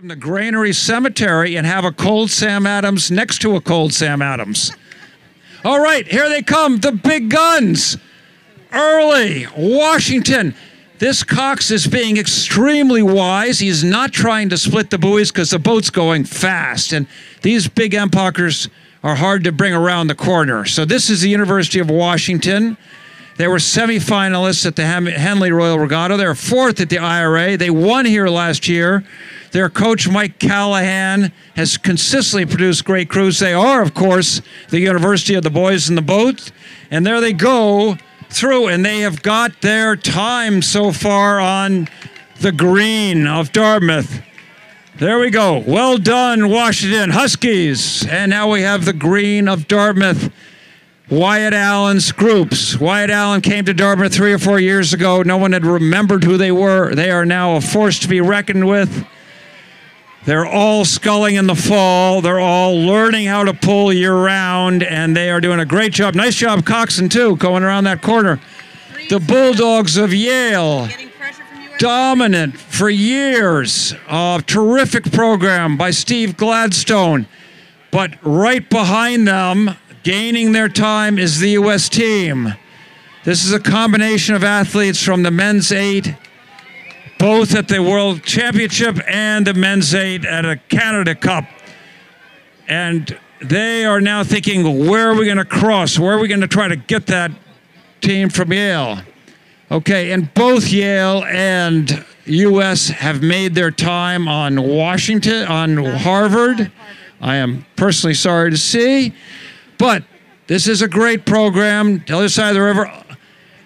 the Granary Cemetery and have a cold Sam Adams next to a cold Sam Adams. All right, here they come, the big guns. Early, Washington. This Cox is being extremely wise. He's not trying to split the buoys because the boat's going fast. And these big Empachers are hard to bring around the corner. So this is the University of Washington. They were semifinalists at the Henley Royal Regatta. They're fourth at the IRA. They won here last year. Their coach, Mike Callahan, has consistently produced great crews. They are, of course, the University of the Boys in the Boat. And there they go through, and they have got their time so far on the green of Dartmouth. There we go. Well done, Washington Huskies. And now we have the green of Dartmouth. Wyatt Allen's groups. Wyatt Allen came to Dartmouth three or four years ago. No one had remembered who they were. They are now a force to be reckoned with. They're all sculling in the fall. They're all learning how to pull year round, and they are doing a great job. Nice job, Coxswain, too, going around that corner. The Bulldogs of Yale dominant for years. A terrific program by Steve Gladstone. But right behind them, gaining their time, is the U.S. team. This is a combination of athletes from the men's eight, both at the World Championship and the men's eight at a Canada Cup. And they are now thinking, where are we going to cross? Where are we going to try to get that team from Yale? Okay, and both Yale and U.S. have made their time on Washington, on Harvard. I am personally sorry to see, but this is a great program. The other side of the river,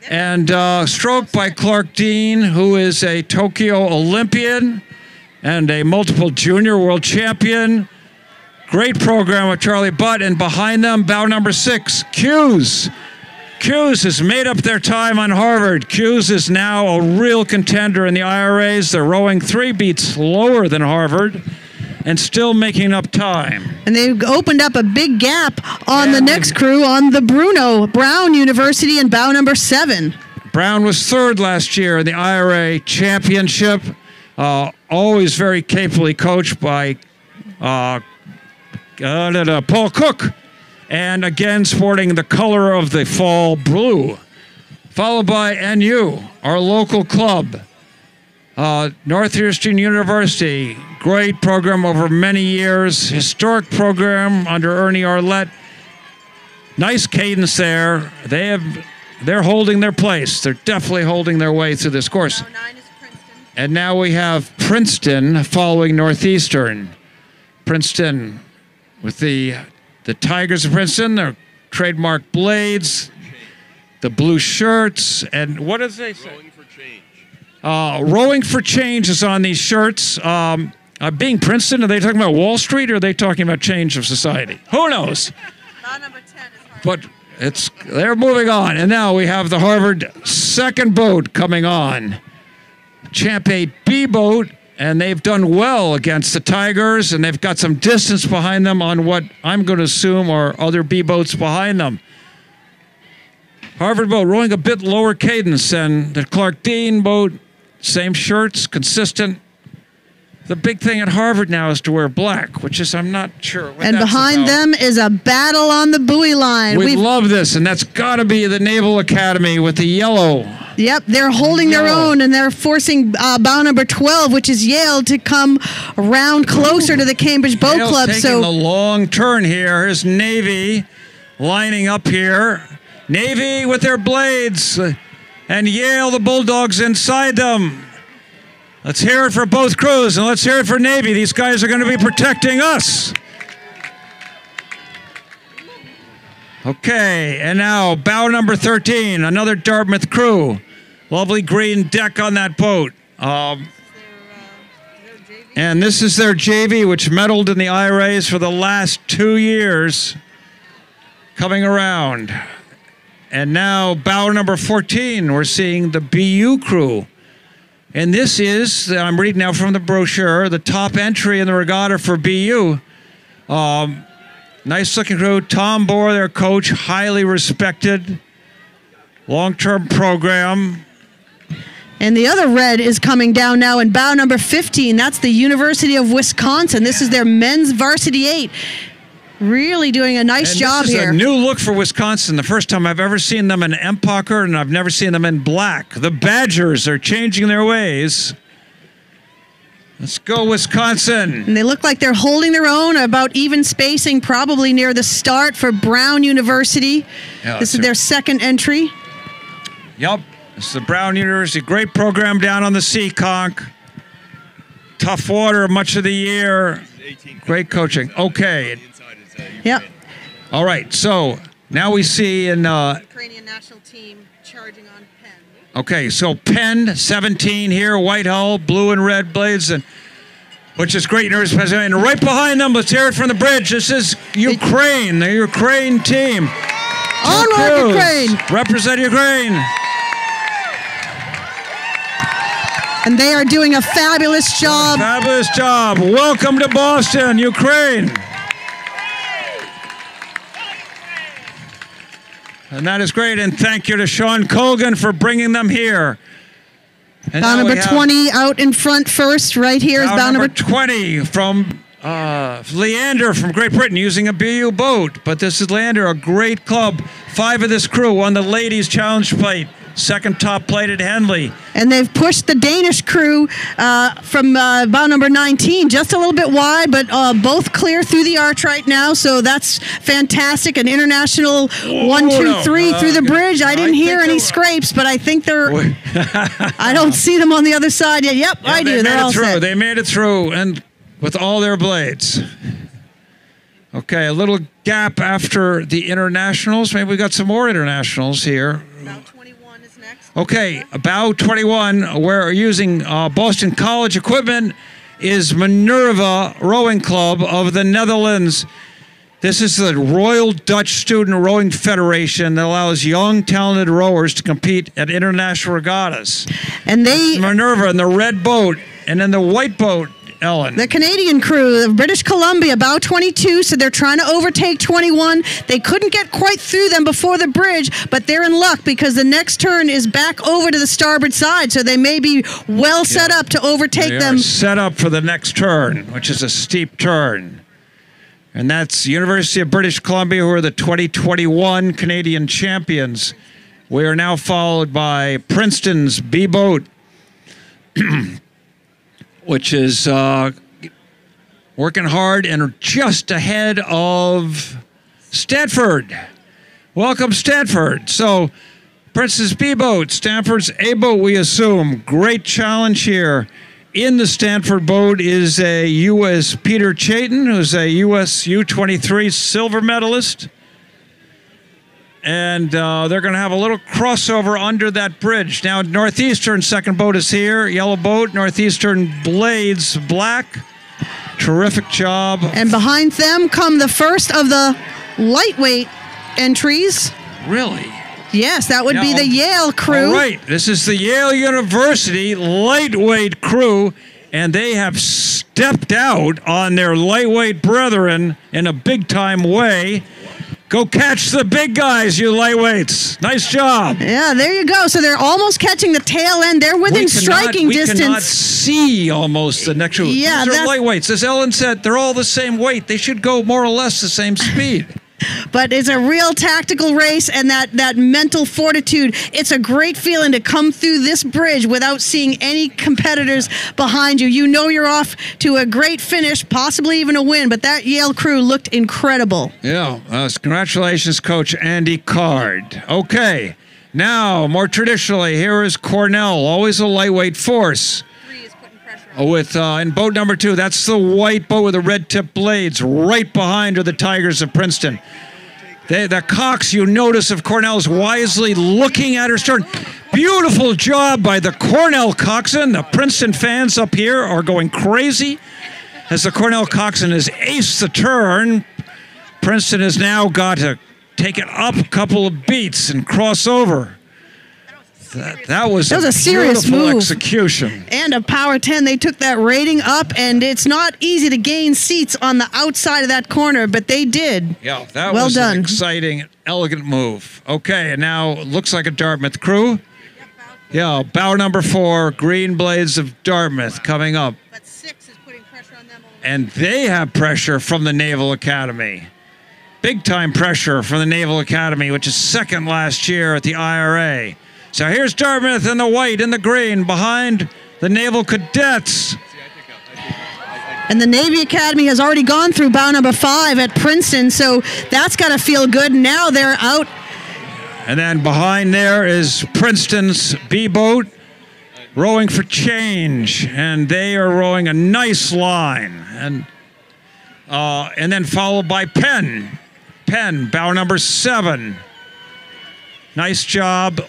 and uh, stroke by Clark Dean, who is a Tokyo Olympian and a multiple junior world champion. Great program with Charlie Butt, and behind them, bow number six, Hughes. Hughes has made up their time on Harvard. Hughes is now a real contender in the IRAs. They're rowing three beats lower than Harvard and still making up time. And they've opened up a big gap on Yeah. the next crew on the Bruno Brown University in bow number seven. Brown was third last year in the IRA championship. Uh, always very capably coached by uh, uh, Paul Cooke. And again, sporting the color of the fall blue. Followed by NU, our local club. Uh, Northeastern University, great program over many years, historic program under Ernie Arlett. Nice cadence there. They have, they're holding their place. They're definitely holding their way through this course. And now we have Princeton following Northeastern. Princeton with the the Tigers of Princeton, their trademark blades, the blue shirts, and what does they say? Uh, rowing for change is on these shirts. Um, uh, being Princeton, are they talking about Wall Street or are they talking about change of society? Who knows? But it's they're moving on, and now we have the Harvard second boat coming on. Champ 8 B boat, and they've done well against the Tigers, and they've got some distance behind them on what I'm going to assume are other B boats behind them. Harvard boat rowing a bit lower cadence than the Clark Dean boat. Same shirts, consistent. The big thing at Harvard now is to wear black, which is I'm not sure. What And behind about. them is a battle on the buoy line. We We've- love this, and that's got to be the Naval Academy with the yellow. Yep, they're holding their own and they're forcing uh, bow number 12, which is Yale, to come around closer to the Cambridge Boat Yale's Club. taking So the long turn. Here's Navy lining up here. Navy with their blades, and Yale, the Bulldogs inside them. Let's hear it for both crews, and let's hear it for Navy. These guys are going to be protecting us. Okay, and now bow number 13, another Dartmouth crew. Lovely green deck on that boat. Um, and this is their JV, which medaled in the IRAs for the last two years, coming around. And now, bow number 14, we're seeing the BU crew. And this is, I'm reading now from the brochure, the top entry in the regatta for BU. Um, nice looking crew. Tom Bohrer, their coach, highly respected. Long term program. And the other red is coming down now in bow number 15. That's the University of Wisconsin. This is their men's varsity eight. Really doing a nice And job this is here. a new look for Wisconsin. The first time I've ever seen them in Empacher, and I've never seen them in black. The Badgers are changing their ways. Let's go, Wisconsin. and they look like they're holding their own, about even spacing, probably near the start for Brown University. Yeah, this is their second entry. Yep. This is the Brown University. Great program down on the Seekonk. Tough water much of the year. Great coaching. Okay. Yep. All right. So now we see in. Uh, Ukrainian national team charging on Penn. okay. So Penn 17 here, white hull, blue and red blades, and which is great. Nervous And right behind them, let's hear it from the bridge. This is Ukraine, the Ukraine team. Onward, Cruz, Ukraine! Represent Ukraine. And they are doing a fabulous job. Fabulous job. Welcome to Boston, Ukraine. And that is great. And thank you to Sean Colgan for bringing them here. And Bow number 20 out in front first. Right here is bow bow number number 20 from uh, Leander from Great Britain using a BU boat. But this is Leander, a great club. Five of this crew won the ladies' challenge plate. Second top plate at Henley. And they've pushed the Danish crew uh, from uh, bow number 19 just a little bit wide, but uh, both clear through the arch right now. So that's fantastic. An international one, two, no. three Uh, through the bridge. I I didn't hear any scrapes, but I think they're. I don't see them on the other side yet. Yep, I do. They made it through. set. They made it through, and with all their blades. Okay, a little gap after the internationals. Maybe we got some more internationals here. Bow 21 is next. Okay, about 21, we're using uh, Boston College equipment, is Minerva Rowing Club of the Netherlands. This is the Royal Dutch Student Rowing Federation that allows young, talented rowers to compete at international regattas. And they. Minerva in the red boat, and in the white boat, Ellen. The Canadian crew of British Columbia, about 22, so they're trying to overtake 21. They couldn't get quite through them before the bridge, but they're in luck because the next turn is back over to the starboard side, so they may be well set Yeah. up to overtake They them. are set up for the next turn, which is a steep turn. And that's University of British Columbia, who are the 2021 Canadian champions. We are now followed by Princeton's B Boat, which is uh, working hard and just ahead of Stanford. Welcome, Stanford. So, Princess B boat, Stanford's A boat, we assume. Great challenge here. In the Stanford boat is a U.S. Peter Chayton, who's a U.S. U-23 silver medalist. And uh, they're going to have a little crossover under that bridge. Now, Northeastern second boat is here. Yellow boat, Northeastern Blades black. Terrific job. And behind them come the first of the lightweight entries. Really? Yes, that would be the Yale crew. All right, this is the Yale University lightweight crew, and they have stepped out on their lightweight brethren in a big time way. Go catch the big guys, you lightweights. Nice job. Yeah, there you go. So they're almost catching the tail end. They're within we cannot, striking we cannot distance. see almost the next two. Yeah, These are lightweights. As Ellen said, they're all the same weight. They should go more or less the same speed. But it's a real tactical race and that that mental fortitude it's a great feeling to come through this bridge without seeing any competitors behind you you know you're off to a great finish possibly even a win but that yale crew looked incredible Yeah. Uh, congratulations, Coach Andy Card. Okay. Now, more traditionally, here is Cornell, always a lightweight force. With uh, in boat number two, that's the white boat with the red tip blades. Right behind are the Tigers of Princeton. They, the Cox, you notice, of Cornell is wisely looking at her stern. Beautiful job by the Cornell coxswain. The Princeton fans up here are going crazy as the Cornell coxswain has aced the turn. Princeton has now got to take it up a couple of beats and cross over. That, that was, That was a serious beautiful move. execution. and a power 10 they took that rating up and it's not easy to gain seats on the outside of that corner but they did Yeah, that Well was done. an exciting, elegant move. Okay, and now looks like a Dartmouth crew. Yeah, bow number four, Green Blades of Dartmouth coming up. But six is putting pressure on them. And they have pressure from the Naval Academy. Big time pressure from the Naval Academy, which is second last year at the IRA. So here's Dartmouth in the white and the green behind the Naval Cadets. And the Navy Academy has already gone through bow number five at Princeton, so that's got to feel good. Now they're out. And then behind there is Princeton's B boat rowing for change, and they are rowing a nice line. And uh, and then followed by Penn. Penn, bow number seven. Nice job.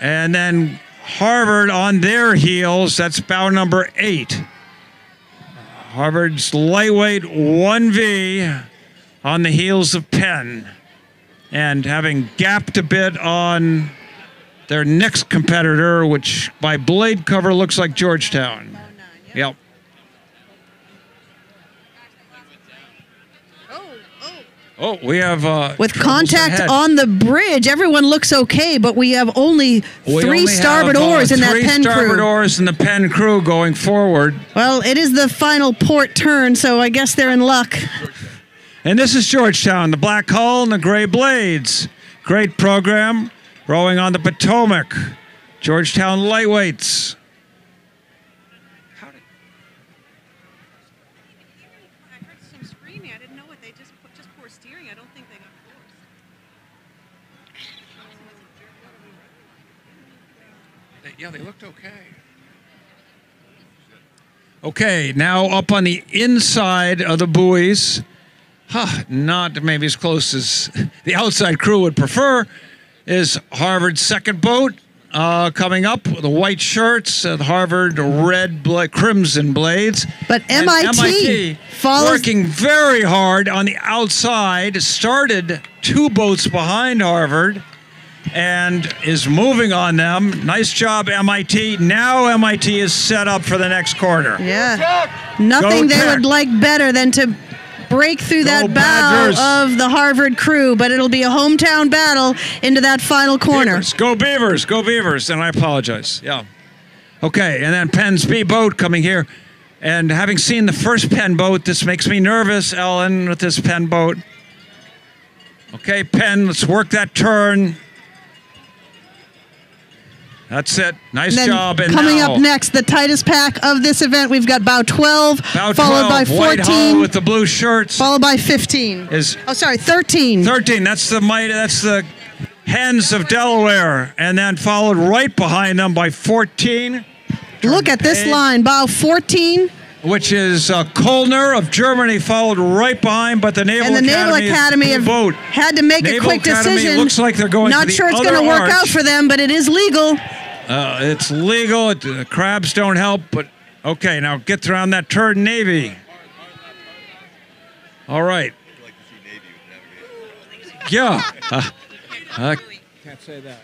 And then Harvard on their heels. That's bow number eight. Harvard's lightweight 1V on the heels of Penn. And having gapped a bit on their next competitor, which by blade cover looks like Georgetown. Oh, yep. Oh, we have uh, With contact ahead. on the bridge, everyone looks okay, but we have only We three only starboard have, uh, oars in that Penn crew. three starboard oars in the Penn crew going forward. Well, it is the final port turn, so I guess they're in luck. And this is Georgetown, the black hull and the gray blades. Great program, rowing on the Potomac. Georgetown lightweights. I heard some screaming. I didn't know what they just put, just poor steering. I don't think they got forced. Yeah, they looked okay. Okay, now up on the inside of the buoys, huh, not maybe as close as the outside crew would prefer, is Harvard's second boat uh, coming up with the white shirts, uh, Harvard red, bla- crimson blades. But And MIT MIT follows- working very hard on the outside, started two boats behind Harvard and is moving on them. Nice job, MIT. Now MIT is set up for the next quarter. Yeah. Nothing Go they Tech. would like better than to break through Go that bow Badgers. of the Harvard crew, but it'll be a hometown battle into that final corner. Beavers, go Beavers, go Beavers. And I apologize. Yeah. Okay, and then Penn's B boat coming here. And having seen the first Penn boat, this makes me nervous, Ellen, with this Penn boat. Okay, Penn, let's work that turn. That's it. Nice And job. And coming now, up next, the tightest pack of this event, we've got bow 12, Bow followed 12, by White Hull 14, with the blue shirts. followed by 15. Is Oh, sorry, 13. 13. That's the might. That's the hens of Delaware, and then followed right behind them by 14. Look at this line. Bow 14 which is uh, Kolner of Germany, followed right behind, but the Naval and the Academy, is Academy have boat. had to make a quick Academy decision. looks like they're going to Not the sure it's going to work arch. out for them, but it is legal. Uh, it's legal. It, uh, crabs don't help, but okay. Now get around that turn, Navy. All right. Yeah. Uh, I can't say that.